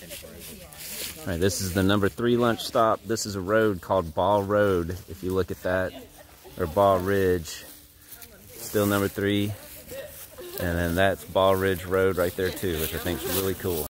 All right, this is the number three lunch stop. This is a road called Ball Road. If you look at that, or Baugh Bridge, still number three. And then that's Baugh Bridge Road right there too, which I think is really cool.